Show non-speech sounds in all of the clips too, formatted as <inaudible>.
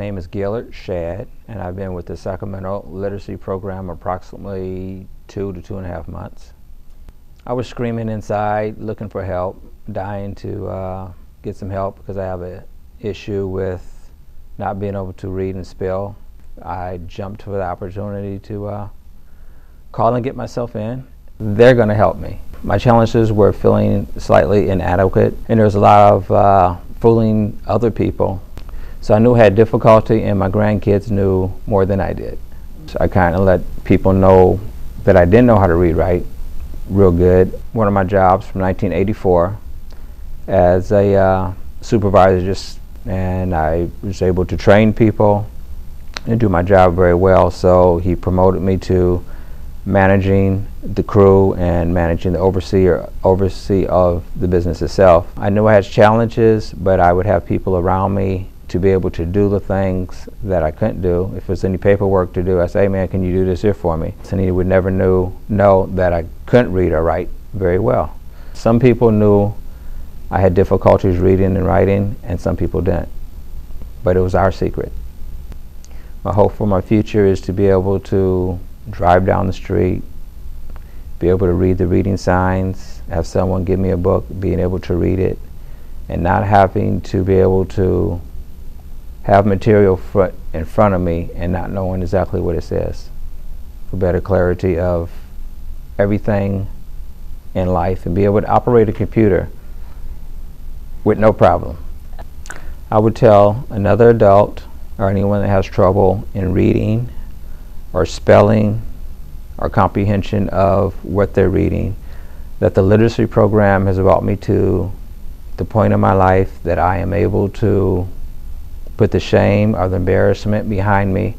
My name is Gaillard Shadd, and I've been with the Sacramento Literacy Program approximately two to two and a half months. I was screaming inside, looking for help, dying to uh, get some help because I have an issue with not being able to read and spell. I jumped for the opportunity to uh, call and get myself in. They're going to help me. My challenges were feeling slightly inadequate, and there was a lot of uh, fooling other people. So I knew I had difficulty, and my grandkids knew more than I did. So I kind of let people know that I didn't know how to read right real good. One of my jobs from 1984 as a uh, supervisor, just and I was able to train people and do my job very well. So he promoted me to managing the crew and managing the overseer oversee of the business itself. I knew I had challenges, but I would have people around me to be able to do the things that I couldn't do. If there's any paperwork to do, I say, hey man, can you do this here for me? And he would never knew, know that I couldn't read or write very well. Some people knew I had difficulties reading and writing, and some people didn't. But it was our secret. My hope for my future is to be able to drive down the street, be able to read the reading signs, have someone give me a book, being able to read it, and not having to be able to have material fr in front of me and not knowing exactly what it says. For better clarity of everything in life and be able to operate a computer with no problem. I would tell another adult or anyone that has trouble in reading or spelling or comprehension of what they're reading that the literacy program has brought me to the point in my life that I am able to put the shame or the embarrassment behind me.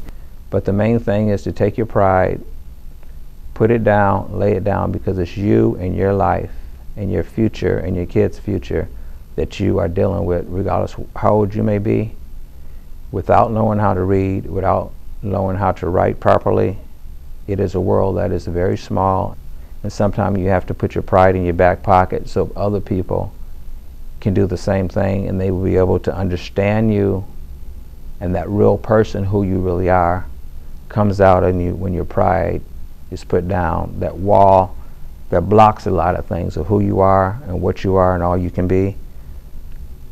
But the main thing is to take your pride, put it down, lay it down because it's you and your life and your future and your kids' future that you are dealing with, regardless how old you may be, without knowing how to read, without knowing how to write properly. It is a world that is very small, and sometimes you have to put your pride in your back pocket so other people can do the same thing and they will be able to understand you and that real person who you really are comes out in you when your pride is put down. That wall that blocks a lot of things of who you are and what you are and all you can be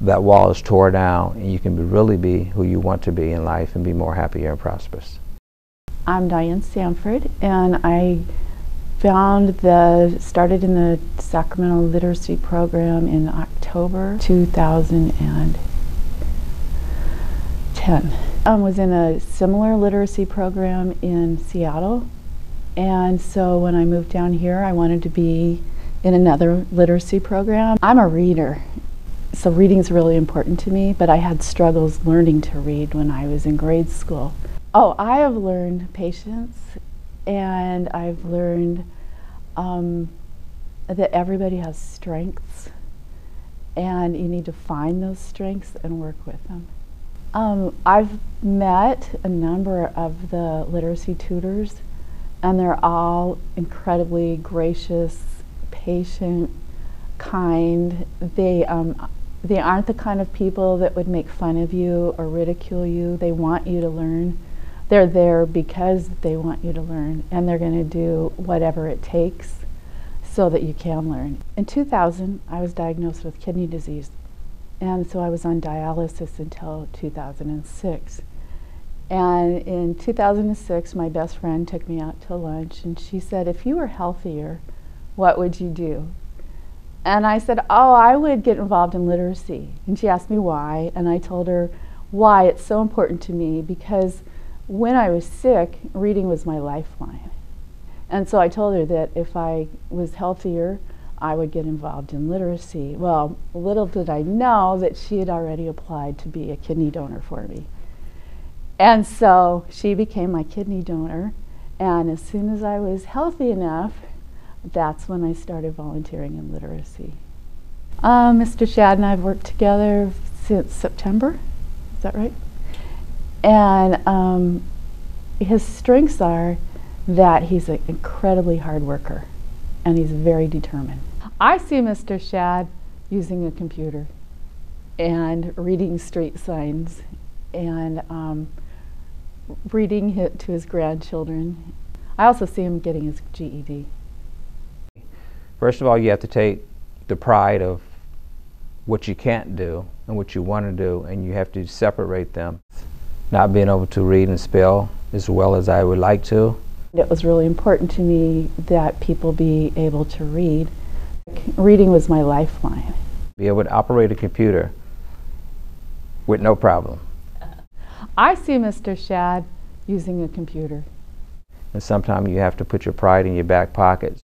that wall is tore down and you can be, really be who you want to be in life and be more happier and prosperous. I'm Diane Sanford and I found the started in the Sacramento Literacy Program in October 2010. I was in a similar literacy program in Seattle and so when I moved down here I wanted to be in another literacy program. I'm a reader so reading is really important to me, but I had struggles learning to read when I was in grade school. Oh, I have learned patience and I've learned um, that everybody has strengths and you need to find those strengths and work with them. Um, I've met a number of the literacy tutors and they're all incredibly gracious, patient, kind. They um, they aren't the kind of people that would make fun of you or ridicule you. They want you to learn. They're there because they want you to learn, and they're going to do whatever it takes so that you can learn. In 2000, I was diagnosed with kidney disease, and so I was on dialysis until 2006. And in 2006, my best friend took me out to lunch, and she said, If you were healthier, what would you do? And I said, Oh, I would get involved in literacy. And she asked me why. And I told her why it's so important to me because when I was sick, reading was my lifeline. And so I told her that if I was healthier, I would get involved in literacy. Well, little did I know that she had already applied to be a kidney donor for me. And so she became my kidney donor. And as soon as I was healthy enough, that's when I started volunteering in literacy. Uh, Mr. Shadd and I have worked together since September. Is that right? And um, his strengths are that he's an incredibly hard worker and he's very determined. I see Mr. Shadd using a computer and reading street signs and um, reading hi- to his grandchildren. I also see him getting his GED. First of all, you have to take the pride of what you can't do and what you want to do, and you have to separate them. Not being able to read and spell as well as I would like to. It was really important to me that people be able to read. Reading was my lifeline. Be able to operate a computer with no problem. <laughs> I see Mr. Shadd using a computer. And sometimes you have to put your pride in your back pocket.